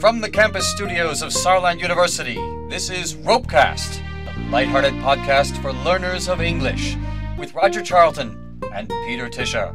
From the campus studios of Saarland University, this is Ropecast, a lighthearted podcast for learners of English, with Roger Charlton and Peter Tisha.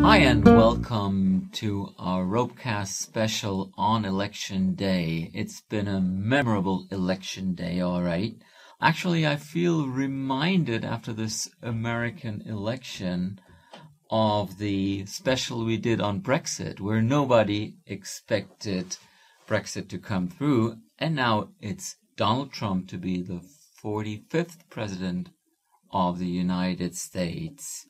Hi, and welcome to our Ropecast special on Election Day. It's been a memorable election day, all right. Actually, I feel reminded after this American election of the special we did on Brexit, where nobody expected Brexit to come through, and now it's Donald Trump to be the 45th president of the United States.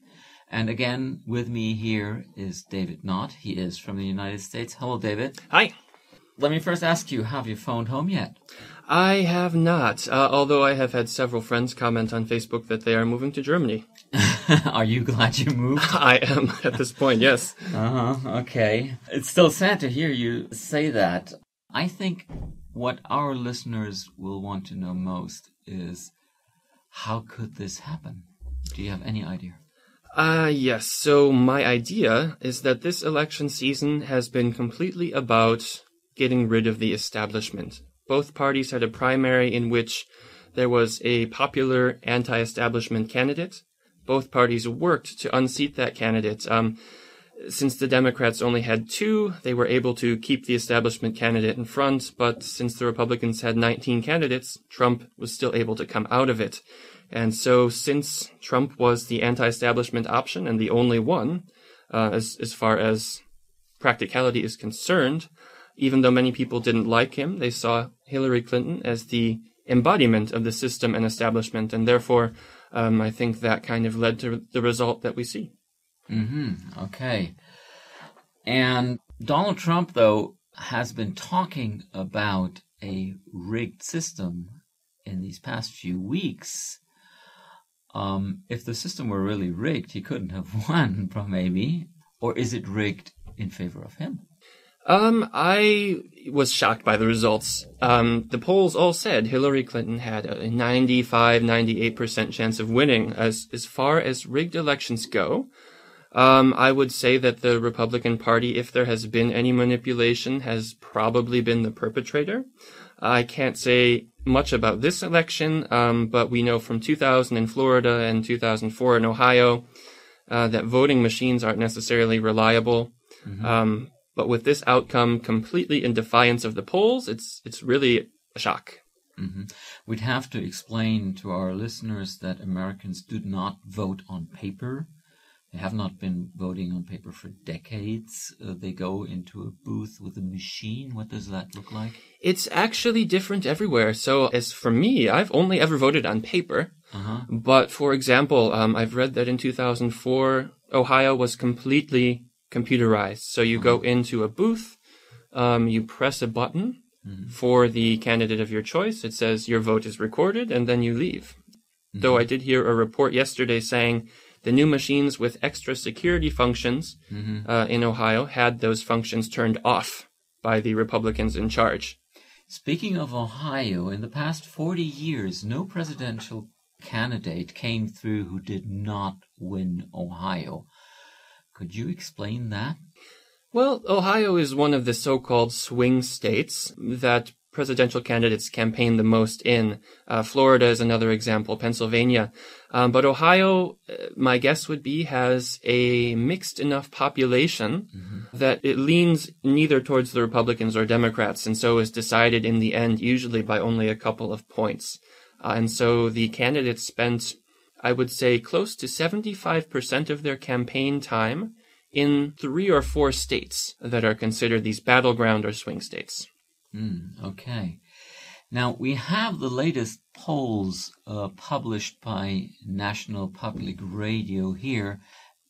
And again, with me here is David Nott. He is from the United States. Hello, David. Hi. Let me first ask you, have you phoned home yet? I have not, uh, although I have had several friends comment on Facebook that they are moving to Germany. are you glad you moved? I am at this point, yes. Uh huh. Okay. It's still sad to hear you say that. I think what our listeners will want to know most is how could this happen? Do you have any idea? Uh, yes. So my idea is that this election season has been completely about getting rid of the establishment. Both parties had a primary in which there was a popular anti-establishment candidate. Both parties worked to unseat that candidate. Um, since the Democrats only had two, they were able to keep the establishment candidate in front, but since the Republicans had 19 candidates, Trump was still able to come out of it. And so, since Trump was the anti-establishment option and the only one, uh, as as far as practicality is concerned, even though many people didn't like him, they saw Hillary Clinton as the embodiment of the system and establishment, and therefore, um, I think that kind of led to the result that we see. Hmm. Okay. And Donald Trump, though, has been talking about a rigged system in these past few weeks um, if the system were really rigged, he couldn't have won, from maybe. Or is it rigged in favor of him? Um, I was shocked by the results. Um, the polls all said Hillary Clinton had a 95, 98% chance of winning. As, as far as rigged elections go, um, I would say that the Republican Party, if there has been any manipulation, has probably been the perpetrator. I can't say much about this election, um, but we know from 2000 in Florida and 2004 in Ohio uh, that voting machines aren't necessarily reliable. Mm-hmm. Um, but with this outcome completely in defiance of the polls, it's it's really a shock. Mm-hmm. We'd have to explain to our listeners that Americans do not vote on paper. They have not been voting on paper for decades. Uh, they go into a booth with a machine. What does that look like? It's actually different everywhere. So, as for me, I've only ever voted on paper. Uh-huh. But for example, um, I've read that in 2004, Ohio was completely computerized. So you go into a booth, um, you press a button mm-hmm. for the candidate of your choice. It says your vote is recorded, and then you leave. Mm-hmm. Though I did hear a report yesterday saying the new machines with extra security functions mm-hmm. uh, in Ohio had those functions turned off by the Republicans in charge. Speaking of Ohio, in the past 40 years, no presidential candidate came through who did not win Ohio. Could you explain that? Well, Ohio is one of the so-called swing states that presidential candidates campaign the most in. Uh, Florida is another example, Pennsylvania. Um, but Ohio, uh, my guess would be, has a mixed enough population mm-hmm. that it leans neither towards the Republicans or Democrats, and so is decided in the end usually by only a couple of points. Uh, and so the candidates spent, I would say, close to 75% of their campaign time in three or four states that are considered these battleground or swing states. Mm, okay. Now, we have the latest polls uh, published by National Public Radio here,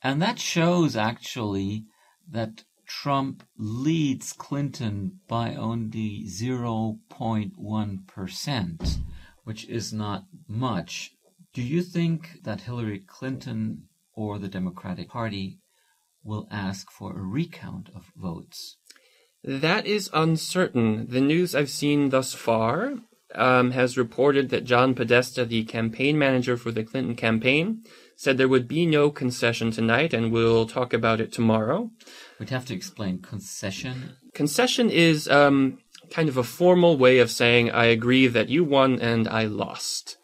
and that shows actually that Trump leads Clinton by only 0.1%, which is not much. Do you think that Hillary Clinton or the Democratic Party will ask for a recount of votes? That is uncertain. The news I've seen thus far um, has reported that John Podesta, the campaign manager for the Clinton campaign, said there would be no concession tonight and we'll talk about it tomorrow. We'd have to explain concession. Concession is um, kind of a formal way of saying, I agree that you won and I lost.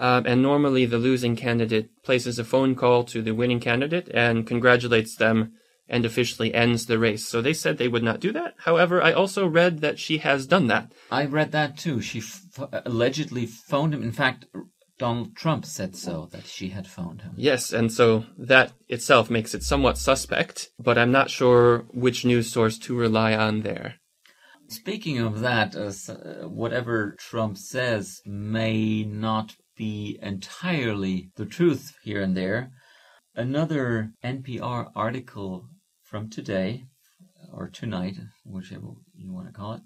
Um, and normally the losing candidate places a phone call to the winning candidate and congratulates them and officially ends the race. So they said they would not do that. However, I also read that she has done that. I read that too. She f- allegedly phoned him. In fact, Donald Trump said so, that she had phoned him. Yes, and so that itself makes it somewhat suspect, but I'm not sure which news source to rely on there. Speaking of that, uh, whatever Trump says may not be entirely the truth here and there. Another NPR article from today, or tonight, whichever you want to call it,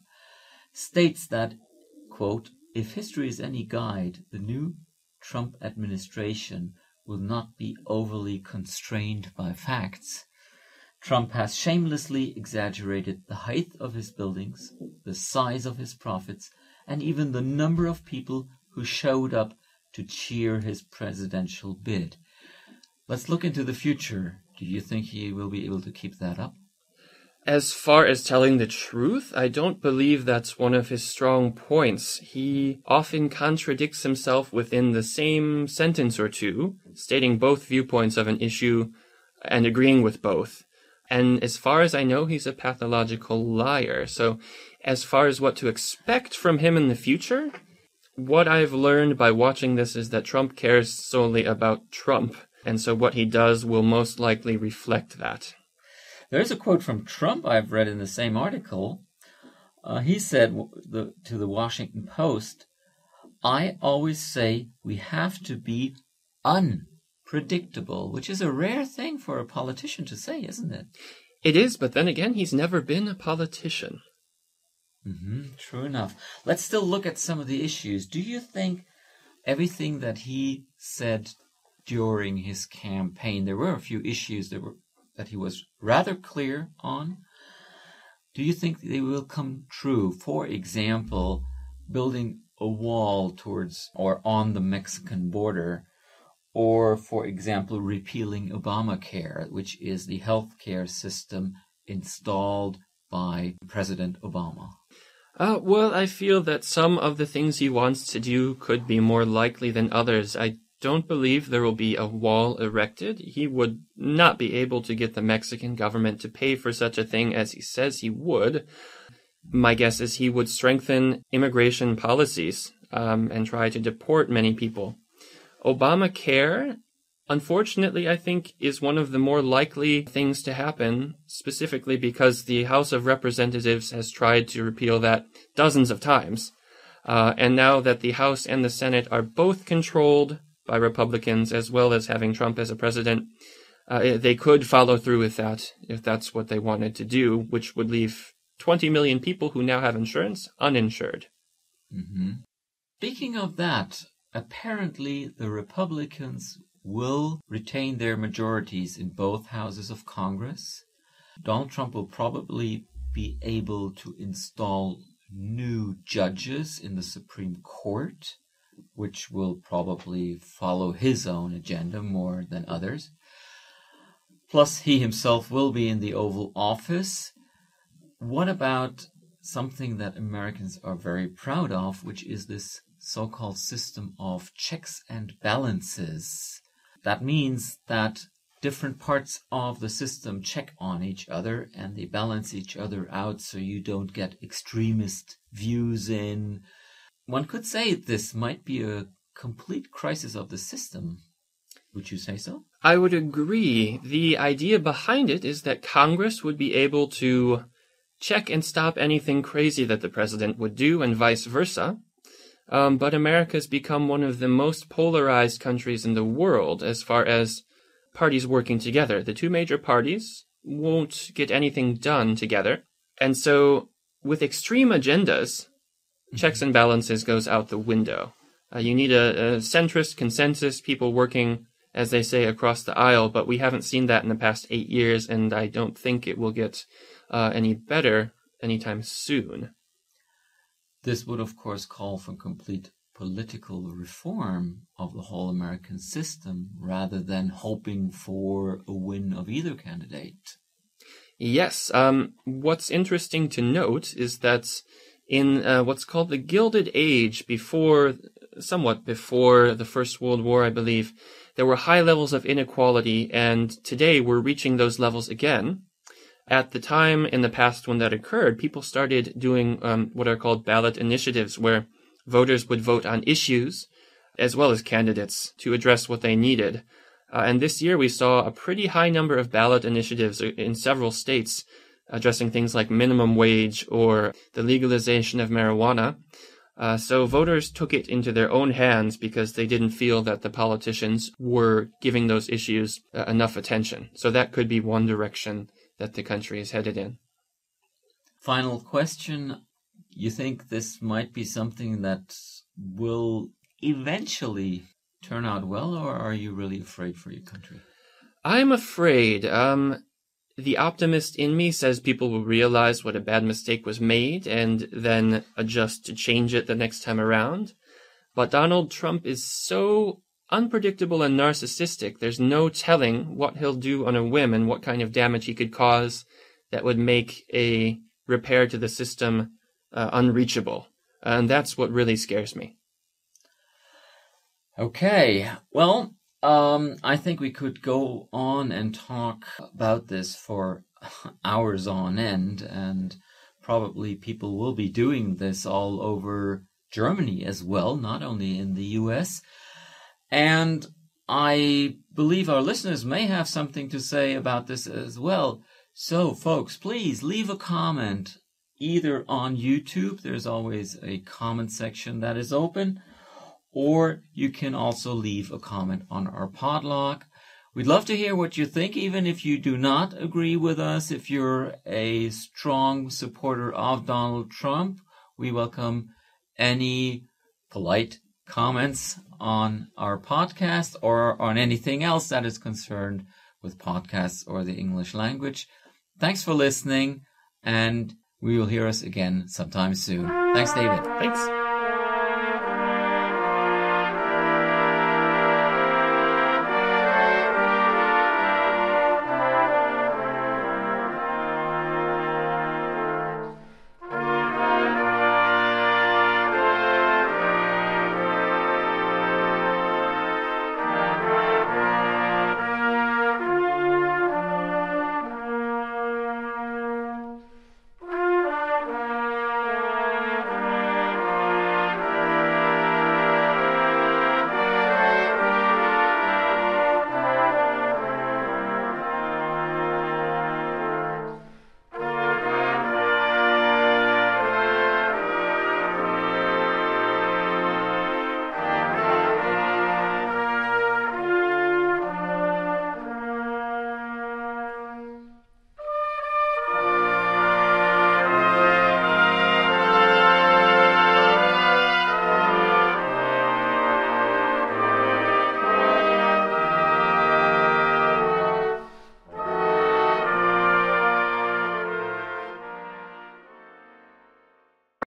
states that, quote, if history is any guide, the new Trump administration will not be overly constrained by facts. Trump has shamelessly exaggerated the height of his buildings, the size of his profits, and even the number of people who showed up to cheer his presidential bid. Let's look into the future. Do you think he will be able to keep that up? As far as telling the truth, I don't believe that's one of his strong points. He often contradicts himself within the same sentence or two, stating both viewpoints of an issue and agreeing with both. And as far as I know, he's a pathological liar. So, as far as what to expect from him in the future, what I've learned by watching this is that Trump cares solely about Trump, and so what he does will most likely reflect that. There's a quote from Trump I've read in the same article. Uh, he said the, to the Washington Post, I always say we have to be unpredictable, which is a rare thing for a politician to say, isn't it? It is, but then again, he's never been a politician. Mm-hmm, true enough. Let's still look at some of the issues. Do you think everything that he said during his campaign, there were a few issues that were that he was rather clear on. Do you think they will come true? For example, building a wall towards or on the Mexican border, or for example, repealing Obamacare, which is the healthcare system installed by President Obama. Uh, well, I feel that some of the things he wants to do could be more likely than others. I don't believe there will be a wall erected. He would not be able to get the Mexican government to pay for such a thing as he says he would. My guess is he would strengthen immigration policies um, and try to deport many people. Obamacare unfortunately, I think, is one of the more likely things to happen, specifically because the House of Representatives has tried to repeal that dozens of times. Uh, and now that the House and the Senate are both controlled by Republicans, as well as having Trump as a president, uh, they could follow through with that if that's what they wanted to do, which would leave 20 million people who now have insurance uninsured. Mm-hmm. Speaking of that, apparently the Republicans will retain their majorities in both houses of Congress. Donald Trump will probably be able to install new judges in the Supreme Court, which will probably follow his own agenda more than others. Plus, he himself will be in the Oval Office. What about something that Americans are very proud of, which is this so called system of checks and balances? That means that different parts of the system check on each other and they balance each other out so you don't get extremist views in. One could say this might be a complete crisis of the system. Would you say so? I would agree. The idea behind it is that Congress would be able to check and stop anything crazy that the president would do and vice versa. Um, but America's become one of the most polarized countries in the world as far as parties working together. The two major parties won't get anything done together. And so, with extreme agendas, mm-hmm. checks and balances goes out the window. Uh, you need a, a centrist consensus, people working, as they say, across the aisle, but we haven't seen that in the past eight years, and I don't think it will get uh, any better anytime soon. This would, of course, call for complete political reform of the whole American system rather than hoping for a win of either candidate. Yes. Um, what's interesting to note is that in uh, what's called the Gilded Age, before, somewhat before the First World War, I believe, there were high levels of inequality, and today we're reaching those levels again. At the time in the past when that occurred, people started doing um, what are called ballot initiatives, where voters would vote on issues as well as candidates to address what they needed. Uh, and this year we saw a pretty high number of ballot initiatives in several states addressing things like minimum wage or the legalization of marijuana. Uh, so voters took it into their own hands because they didn't feel that the politicians were giving those issues uh, enough attention. So that could be one direction that the country is headed in. Final question. You think this might be something that will eventually turn out well, or are you really afraid for your country? I'm afraid. Um, the optimist in me says people will realize what a bad mistake was made and then adjust to change it the next time around. But Donald Trump is so unpredictable and narcissistic. There's no telling what he'll do on a whim and what kind of damage he could cause that would make a repair to the system uh, unreachable. And that's what really scares me. Okay, well, um, I think we could go on and talk about this for hours on end, and probably people will be doing this all over Germany as well, not only in the US. And I believe our listeners may have something to say about this as well. So, folks, please leave a comment either on YouTube, there's always a comment section that is open or you can also leave a comment on our podlog. We'd love to hear what you think, even if you do not agree with us. If you're a strong supporter of Donald Trump, we welcome any polite comments on our podcast or on anything else that is concerned with podcasts or the English language. Thanks for listening, and we will hear us again sometime soon. Thanks, David. Thanks.